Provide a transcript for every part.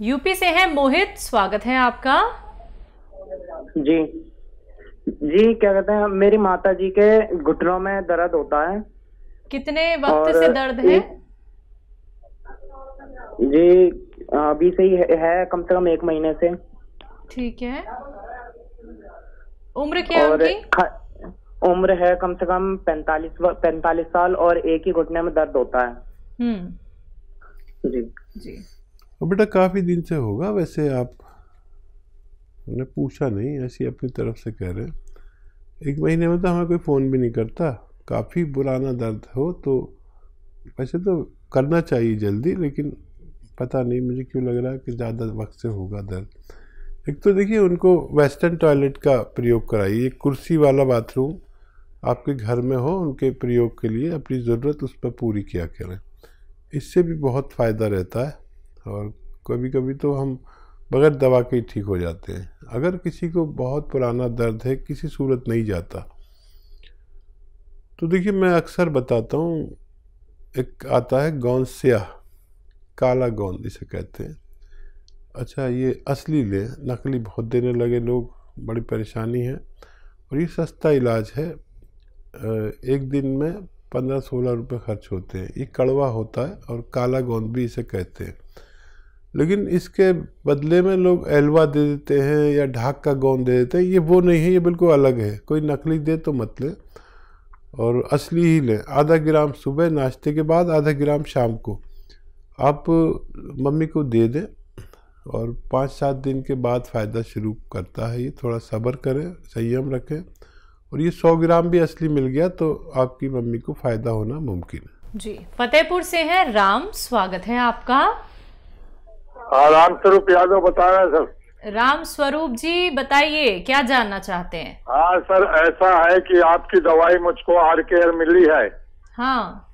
UP से है मोहित स्वागत है आपका। जी। जी क्या कहते हैं मेरी माता जी के घुटनों में दर्द होता है। कितने वक्त से दर्द है? जी अभी से ही है, कम से कम एक महीने से। ठीक है। उम्र क्या और उम्र है कम से कम पैंतालीस पैंतालीस साल और एक ही घुटने में दर्द होता है। हम्म। जी। जी। और बेटा काफ़ी दिन से होगा, वैसे आप मैंने पूछा नहीं, ऐसी अपनी तरफ़ से कह रहे हैं। एक महीने में तो हमें कोई फ़ोन भी नहीं करता, काफ़ी पुराना दर्द हो तो वैसे तो करना चाहिए जल्दी, लेकिन पता नहीं मुझे क्यों लग रहा है कि ज़्यादा वक्त से होगा दर्द। एक तो देखिए, उनको वेस्टर्न टॉयलेट का प्रयोग कराइए, एक कुर्सी वाला बाथरूम आपके घर में हो, उनके प्रयोग के लिए अपनी ज़रूरत उस पर पूरी किया करें। इससे भी बहुत फ़ायदा रहता है। और कभी कभी तो हम बगैर दवा के ही ठीक हो जाते हैं। अगर किसी को बहुत पुराना दर्द है, किसी सूरत नहीं जाता। तो देखिए, मैं अक्सर बताता हूँ, एक आता है गौंसिया काला गोंद इसे कहते हैं। अच्छा ये असली ले, नकली बहुत देने लगे लोग, बड़ी परेशानी है। और ये सस्ता इलाज है एक दिन में पंद्रह सोलह रुपये खर्च होते हैं। ये कड़वा होता है और काला गोंद भी इसे कहते हैं। लेकिन इसके बदले में लोग एलवा दे देते हैं या ढाक का गोंद दे देते हैं, ये वो नहीं है, ये बिल्कुल अलग है। कोई नकली दे तो मत लें और असली ही लें। आधा ग्राम सुबह नाश्ते के बाद, आधा ग्राम शाम को। आप मम्मी को दे दें और पाँच सात दिन के बाद फ़ायदा शुरू करता है। ये थोड़ा सब्र करें, संयम रखें और ये सौ ग्राम भी असली मिल गया तो आपकी मम्मी को फ़ायदा होना मुमकिन है। जी, फतेहपुर से है राम। स्वागत है आपका। हाँ राम स्वरूप यादव बता रहे हैं सर। राम स्वरूप जी बताइए क्या जानना चाहते हैं? हाँ सर ऐसा है कि आपकी दवाई मुझको आर केयर मिली है। हाँ।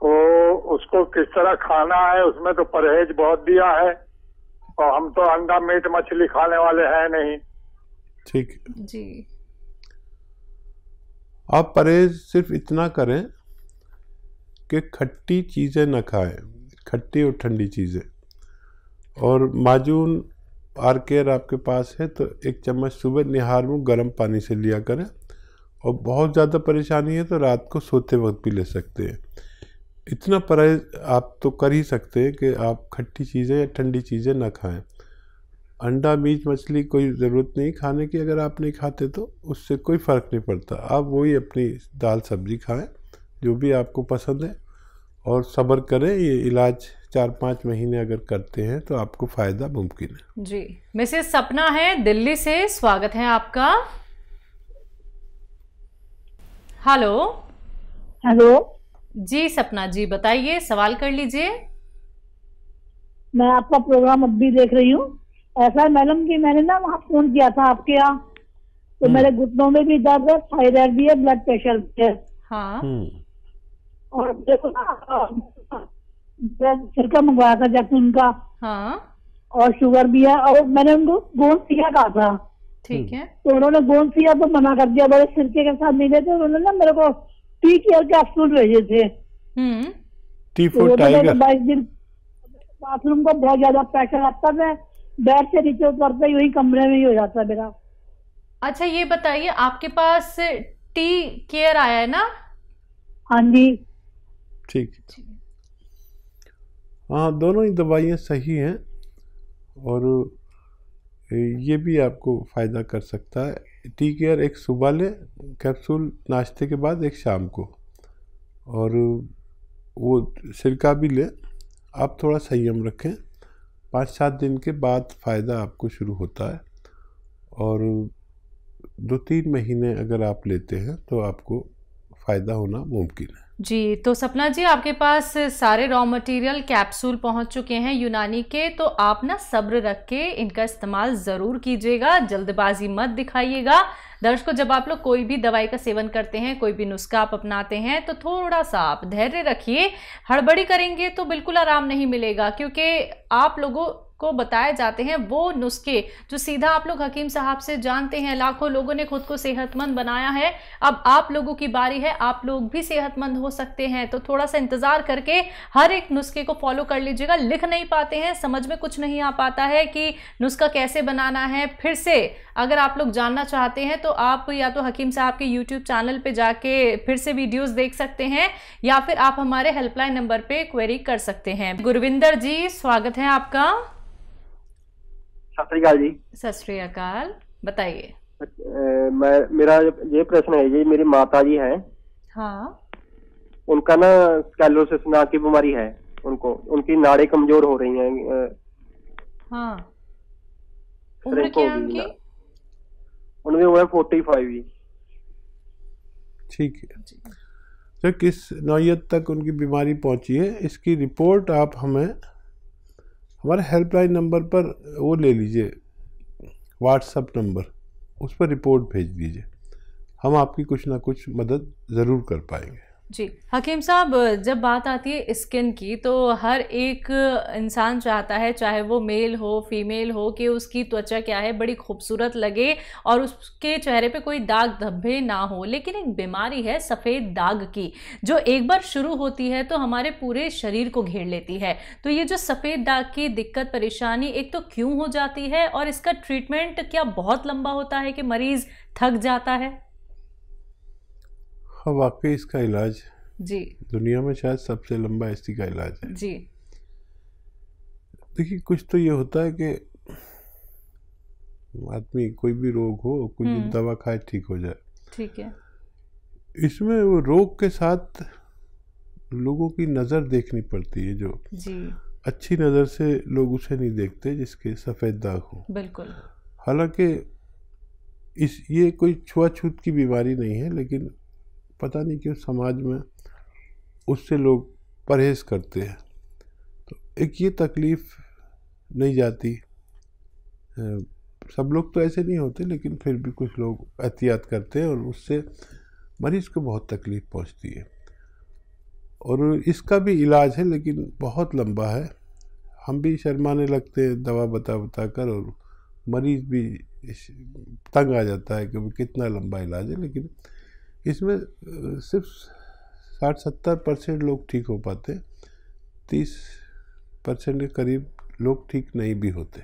तो उसको किस तरह खाना है उसमें तो परहेज बहुत दिया है। और हम तो अंडा मीट मछली खाने वाले हैं नहीं। ठीक। जी। आप परहेज सिर्फ़ इतना करें कि खट्टी चीज़ें न खाएँ खट्टी और ठंडी चीज़ें। और माजून आर केयर आपके पास है तो एक चम्मच सुबह निहार में गर्म पानी से लिया करें। और बहुत ज़्यादा परेशानी है तो रात को सोते वक्त भी ले सकते हैं। इतना परहेज आप तो कर ही सकते हैं कि आप खट्टी चीज़ें या ठंडी चीज़ें ना खाएँ। अंडा, मीट, मछली कोई ज़रूरत नहीं, खाने की अगर आप नहीं खाते तो उससे कोई फ़र्क नहीं पड़ता। आप वही अपनी दाल सब्ज़ी खाएँ, जो भी आपको पसंद है, और सब्र करें, ये इलाज चार पाँच महीने अगर करते हैं तो आपको फ़ायदा मुमकिन है। जी। मिसेस सपना है दिल्ली से स्वागत है आपका। हेलो। हेलो। जी सपना जी बताइए सवाल कर लीजिए। मैं आपका प्रोग्राम अब भी देख रही हूँ। ऐसा है मैडम कि मैंने ना वहाँ फ़ोन किया था आपके यहाँ। तो मेरे घुटनों में भी दर्द है थायराइड भी है ब्लड प्रेशर भी है। हाँ। हम्म, और देखो ना ब्लड सिरका मंगवाया था जैतून का हाँ। और शुगर भी है और मैंने उनको गोंद सिया कहा था। ठीक है। तो उन्होंने गोंद सिया तो मना कर दिया बड़े सिरके के साथ मिले थे उन्होंने ना मेरे को टी केयर कैप्सूल भेजे थे। हम्म। टी तो बाईस दिन बाथरूम को बहुत ज़्यादा प्रेशर आता है बेड से नीचे उतरते ही वही कमरे में ही हो जाता है मेरा। अच्छा ये बताइए आपके पास टी केयर आया है ना? हाँ जी। ठीक। है, दोनों ही दवाइयाँ सही हैं और ये भी आपको फ़ायदा कर सकता है। टी केयर एक सुबह लें, कैप्सूल नाश्ते के बाद एक शाम को। और वो सिरका भी लें, आप थोड़ा संयम रखें। पाँच सात दिन के बाद फ़ायदा आपको शुरू होता है। और दो तीन महीने अगर आप लेते हैं तो आपको फ़ायदा होना मुमकिन है। जी तो सपना जी, आपके पास सारे रॉ मटेरियल कैप्सूल पहुँच चुके हैं यूनानी के तो आप ना सब्र रख के इनका इस्तेमाल ज़रूर कीजिएगा, जल्दबाजी मत दिखाइएगा। दर्शकों, जब आप लोग कोई भी दवाई का सेवन करते हैं, कोई भी नुस्खा आप अपनाते हैं तो थोड़ा सा आप धैर्य रखिए। हड़बड़ी करेंगे तो बिल्कुल आराम नहीं मिलेगा, क्योंकि आप लोगों को बताए जाते हैं, वो नुस्खे जो सीधा आप लोग हकीम साहब से जानते हैं, लाखों लोगों ने खुद को सेहतमंद बनाया है। अब आप लोगों की बारी है, आप लोग भी सेहतमंद हो सकते हैं तो थोड़ा सा इंतज़ार करके हर एक नुस्खे को फॉलो कर लीजिएगा। लिख नहीं पाते हैं, समझ में कुछ नहीं आ पाता है कि नुस्खा कैसे बनाना है। फिर से अगर आप लोग जानना चाहते हैं तो आप या तो हकीम साहब के यूट्यूब चैनल पर जाके फिर से वीडियोज़ देख सकते हैं, या फिर आप हमारे हेल्पलाइन नंबर पर क्वेरी कर सकते हैं। गुरविंदर जी, स्वागत है आपका। सत जी। सत बताइए। मैं मेरा ये प्रश्न है जी मेरी माता जी हैं। हाँ। उनका ना स्कैलोसिस नाक की बीमारी है उनको। उनकी नाड़ें कमज़ोर हो रही हैं हाँ। उम्र क्या है उनकी? उनकी उम्र फोर्टी फाइव ठीक है। तो किस नौयत तक उनकी बीमारी पहुँची है? इसकी रिपोर्ट आप हमें हमारे हेल्पलाइन नंबर पर वो ले लीजिए व्हाट्सअप नंबर उस पर रिपोर्ट भेज दीजिए। हम आपकी कुछ ना कुछ मदद ज़रूर कर पाएँगे। जी। हकीम साहब, जब बात आती है स्किन की तो हर एक इंसान चाहता है, चाहे वो मेल हो, फीमेल हो, कि उसकी त्वचा क्या है, बड़ी खूबसूरत लगे और उसके चेहरे पे कोई दाग धब्बे ना हो। लेकिन एक बीमारी है सफ़ेद दाग की, जो एक बार शुरू होती है तो हमारे पूरे शरीर को घेर लेती है। तो ये जो सफ़ेद दाग की दिक्कत, परेशानी, एक तो क्यों हो जाती है और इसका ट्रीटमेंट क्या बहुत लंबा होता है कि मरीज़ थक जाता है? हाँ वाकई इसका इलाज जी। दुनिया में शायद सबसे लंबा इसी का इलाज है। जी। देखिए कुछ तो ये होता है कि आदमी कोई भी रोग हो कुछ हम्म। दवा खाए ठीक हो जाए। ठीक है। इसमें वो रोग के साथ लोगों की नज़र देखनी पड़ती है जो जी। अच्छी नज़र से लोग उसे नहीं देखते जिसके सफ़ेद दाग हो। बिल्कुल। हालाँकि इस ये कोई छुआछूत की बीमारी नहीं है लेकिन पता नहीं क्यों समाज में उससे लोग परहेज करते हैं। तो एक ये तकलीफ़ नहीं जाती। सब लोग तो ऐसे नहीं होते, लेकिन फिर भी कुछ लोग एहतियात करते हैं और उससे मरीज़ को बहुत तकलीफ़ पहुँचती है। और इसका भी इलाज है, लेकिन बहुत लंबा है। हम भी शर्माने लगते हैं दवा बता बता कर और मरीज़ भी तंग आ जाता है कि कितना लंबा इलाज है, लेकिन इसमें सिर्फ़ साठ सत्तर परसेंट लोग ठीक हो पाते, तीस परसेंट के करीब लोग ठीक नहीं भी होते।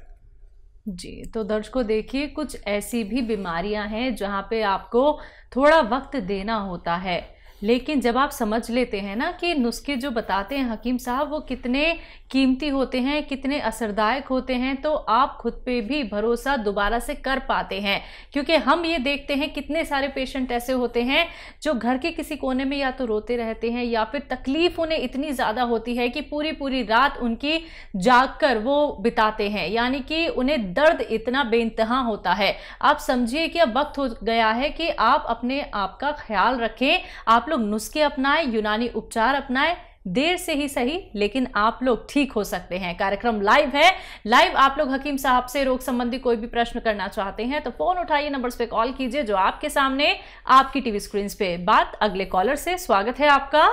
जी तो दर्शकों, देखिए, कुछ ऐसी भी बीमारियाँ हैं जहाँ पे आपको थोड़ा वक्त देना होता है। लेकिन जब आप समझ लेते हैं ना कि नुस्खे जो बताते हैं हकीम साहब, वो कितने कीमती होते हैं, कितने असरदायक होते हैं तो आप खुद पे भी भरोसा दोबारा से कर पाते हैं। क्योंकि हम ये देखते हैं कितने सारे पेशेंट ऐसे होते हैं जो घर के किसी कोने में या तो रोते रहते हैं या फिर तकलीफ़ उन्हें इतनी ज़्यादा होती है कि पूरी पूरी रात उनकी जाग कर वो बिताते हैं। यानी कि उन्हें दर्द इतना बेइंतहा होता है। आप समझिए कि अब वक्त हो गया है कि आप अपने आप का ख्याल रखें। आप लोग नुस्खे अपनाएँ यूनानी उपचार अपनाएँ देर से ही सही लेकिन आप लोग ठीक हो सकते हैं। कार्यक्रम लाइव है। लाइव आप लोग हकीम साहब से रोग संबंधी कोई भी प्रश्न करना चाहते हैं तो फ़ोन उठाइए नंबर्स पे कॉल कीजिए जो आपके सामने आपकी टीवी स्क्रीन पे। बात अगले कॉलर से। स्वागत है आपका।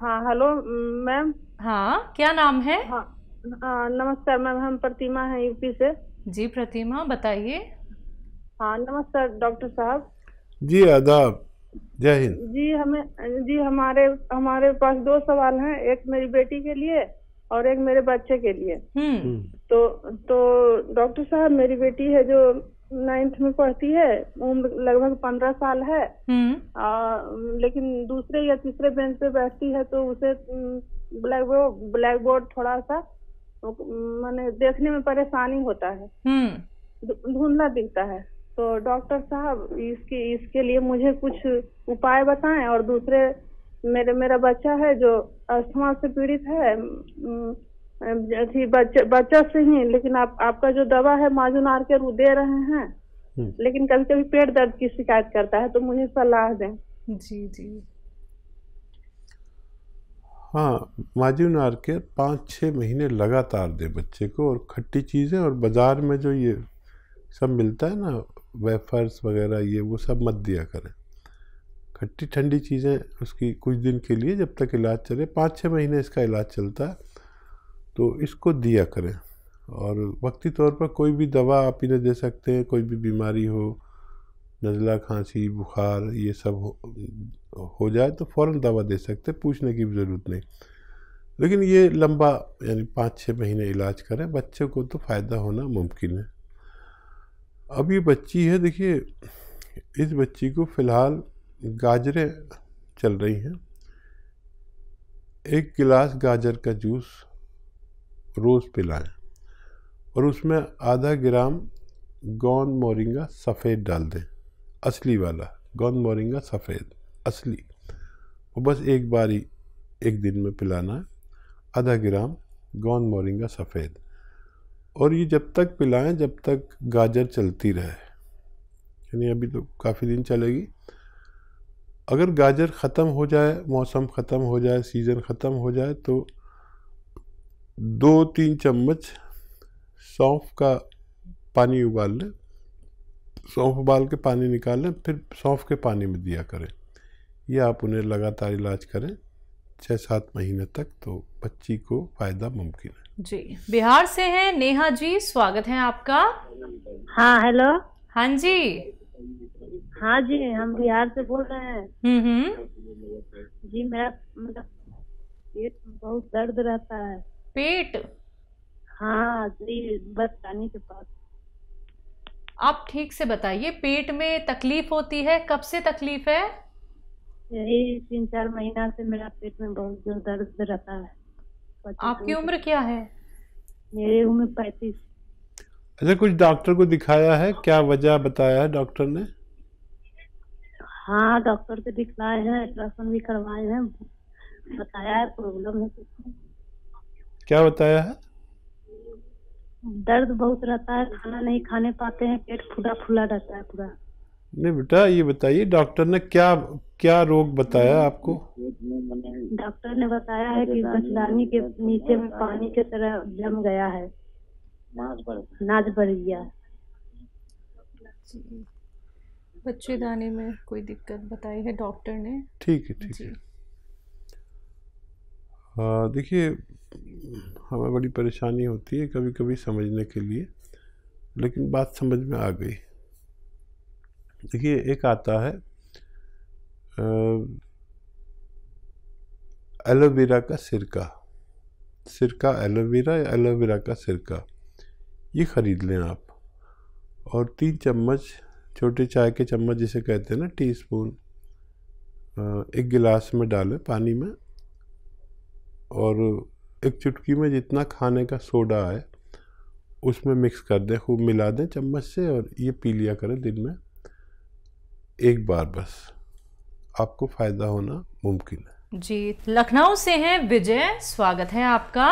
हाँ हेलो मैम हाँ क्या नाम है? हाँ हाँ, नमस्कार मैम हम प्रतिमा हैं यूपी से। जी प्रतिमा बताइए। हाँ नमस्कार डॉक्टर साहब। जी आदाब। जय हिंद। जी हमें जी हमारे हमारे पास दो सवाल हैं एक मेरी बेटी के लिए और एक मेरे बच्चे के लिए। हम्म। तो तो डॉक्टर साहब मेरी बेटी है जो नाइन्थ में पढ़ती है उम्र लगभग पंद्रह साल है। हम्म। आ, लेकिन दूसरे या तीसरे बेंच पे बैठती है तो उसे ब्लैक बोर्ड ब्लैक बोर्ड थोड़ा सा मैंने देखने में परेशानी होता है। हम्म। धुंधला दिखता है। तो डॉक्टर साहब इसके इसके लिए मुझे कुछ उपाय बताएँ और दूसरे मेरे मेरा बच्चा है जो अस्थमा से पीड़ित है बच्चा बच्चा से ही लेकिन आप आपका जो दवा है माजुन आर के वो दे रहे हैं हम्म। लेकिन कभी कभी पेट दर्द की शिकायत करता है तो मुझे सलाह दें जी जी हाँ माजून आर के पाँच छः महीने लगातार दे बच्चे को और खट्टी चीज़ें और बाज़ार में जो ये सब मिलता है ना वेफर्स वगैरह ये वो सब मत दिया करें। खट्टी ठंडी चीज़ें उसकी कुछ दिन के लिए जब तक इलाज चले पाँच छः महीने इसका इलाज चलता है तो इसको दिया करें। और वक्ती तौर पर कोई भी दवा आप इन्हें दे सकते हैं कोई भी बीमारी हो नज़ला खांसी बुखार ये सब हो, हो जाए तो फ़ौर दवा दे सकते हैं पूछने की ज़रूरत नहीं। लेकिन ये लंबा यानी पाँच छः महीने इलाज करें बच्चे को तो फ़ायदा होना मुमकिन है। अब ये बच्ची है, देखिए, इस बच्ची को फ़िलहाल गाजरें चल रही हैं। एक गिलास गाजर का जूस रोज़ पिलाएँ और उसमें आधा ग्राम गोंद मोरिंगा सफ़ेद डाल दें, असली वाला गोंद मोरिंगा सफ़ेद, असली। वो बस एक बार एक दिन में पिलाना है, आधा ग्राम गोंद मोरिंगा सफ़ेद। और ये जब तक पिलाएँ, जब तक गाजर चलती रहे। यानी अभी तो काफ़ी दिन चलेगी। अगर गाजर ख़त्म हो जाए, मौसम ख़त्म हो जाए, सीज़न ख़त्म हो जाए तो दो तीन चम्मच सौंफ का पानी उबाल लें। सौंफ उबाल के पानी निकाल लें, फिर सौंफ के पानी में दिया करें। ये आप उन्हें लगातार इलाज करें छः सात महीने तक तो बच्ची को फ़ायदा मुमकिन है। जी बिहार से हैं नेहा जी स्वागत है आपका। हाँ हेलो हाँ जी। हाँ जी हम बिहार से बोल रहे हैं। हम्म हम्म। जी मेरा मतलब पेट बहुत दर्द रहता है। पेट? हाँ जी बस रानी के पास। आप ठीक से बताइए पेट में तकलीफ़ होती है? कब से तकलीफ़ है? यही तीन चार महीना से मेरा पेट में बहुत दर्द रहता है। आपकी उम्र क्या है? मेरी उम्र पैंतीस। अच्छा कुछ डॉक्टर को दिखाया है? क्या वजह बताया है डॉक्टर ने? हाँ डॉक्टर से दिखलाए हैं अल्ट्रासाउंड भी करवाए हैं। बताया है प्रॉब्लम है कुछ। क्या बताया है? दर्द बहुत रहता है खाना नहीं खाने पाते हैं पेट फूला फूला रहता है पूरा। नहीं बेटा ये बताइए डॉक्टर ने क्या क्या रोग बताया आपको? डॉक्टर ने बताया है कि बचदानी के नीचे में पानी की तरह जम गया है। नाज बढ़ गया। बच्चे दाने में कोई दिक्कत बताई है डॉक्टर ने? ठीक है ठीक है। हाँ देखिए हमें बड़ी परेशानी होती है कभी कभी समझने के लिए लेकिन बात समझ में आ गई। देखिए, एक आता है एलोवेरा का सिरका। सिरका एलोवेरा या एलोवेरा का सिरका? ये ख़रीद लें आप। और तीन चम्मच, छोटे चाय के चम्मच जिसे कहते हैं ना टी स्पून एक गिलास में डालें पानी में। और एक चुटकी में जितना खाने का सोडा है उसमें मिक्स कर दें, खूब मिला दें चम्मच से और ये पी लिया करें दिन में। एक बार बस आपको फ़ायदा होना मुमकिन है। जी लखनऊ से हैं विजय स्वागत है आपका।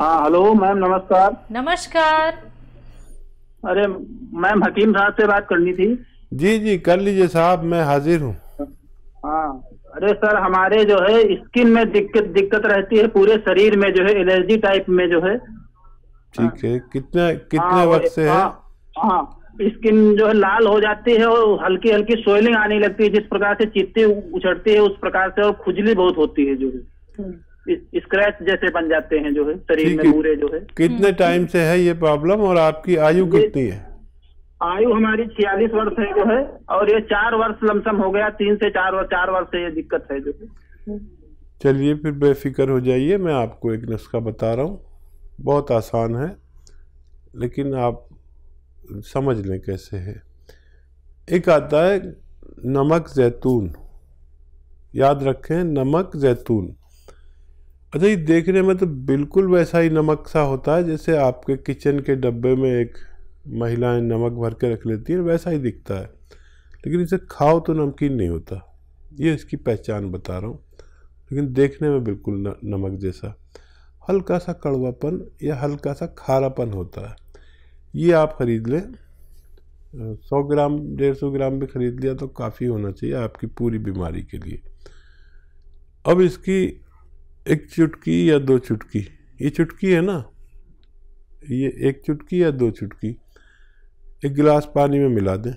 हाँ हेलो मैम नमस्कार। नमस्कार। अरे मैम हकीम साहब से बात करनी थी। जी जी कर लीजिए साहब मैं हाजिर हूँ। हाँ अरे सर हमारे जो है स्किन में दिक्कत दिक्कत रहती है पूरे शरीर में जो है एलर्जी टाइप में जो है। ठीक है कितने कितने हाँ, वक्त से है हाँ, हाँ। स्किन जो है लाल हो जाती है और हल्की हल्की सोइलिंग आने लगती है। जिस प्रकार से चित्ती उछड़ती है उस प्रकार से और खुजली बहुत होती है जो है। स्क्रैच जैसे बन जाते हैं जो है शरीर में पूरे जो है। कितने टाइम से है ये प्रॉब्लम और आपकी आयु कितनी है? आयु हमारी छियालीस वर्ष है जो है और ये चार वर्ष लमसम हो गया। तीन से चार वर्ष चार वर्ष से ये दिक्कत है जो है। चलिए फिर बेफिक्र हो जाइए। मैं आपको एक नुस्खा बता रहा हूँ। बहुत आसान है लेकिन आप समझ लें कैसे है। एक आता है नमक जैतून। याद रखें नमक जैतून। अच्छा ये देखने में तो बिल्कुल वैसा ही नमक सा होता है जैसे आपके किचन के डब्बे में एक महिलाएँ नमक भर के रख लेती हैं वैसा ही दिखता है। लेकिन इसे खाओ तो नमकीन नहीं होता। ये इसकी पहचान बता रहा हूँ। लेकिन देखने में बिल्कुल न, नमक जैसा। हल्का सा कड़वापन या हल्का सा खारापन होता है। ये आप ख़रीद लें। सौ ग्राम, डेढ़ सौ ग्राम भी ख़रीद लिया तो काफ़ी होना चाहिए आपकी पूरी बीमारी के लिए। अब इसकी एक चुटकी या दो चुटकी। ये चुटकी है ना? ये एक चुटकी या दो चुटकी। एक गिलास पानी में मिला दें।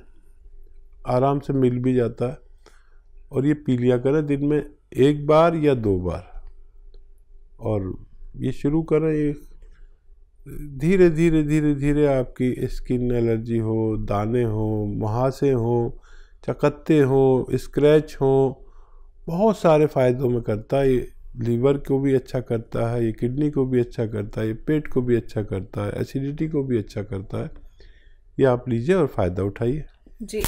आराम से मिल भी जाता है। और ये पी लिया करें दिन में एक बार या दो बार। और ये शुरू करें ये धीरे धीरे धीरे धीरे आपकी स्किन एलर्जी हो, दाने हो, मुहासे हो, चकत्ते हो स्क्रैच हो, बहुत सारे फ़ायदों में करता है। ये लीवर को भी अच्छा करता है, ये किडनी को भी अच्छा करता है, ये पेट को भी अच्छा करता है एसिडिटी को भी अच्छा करता है। ये आप लीजिए और फ़ायदा उठाइए। जी।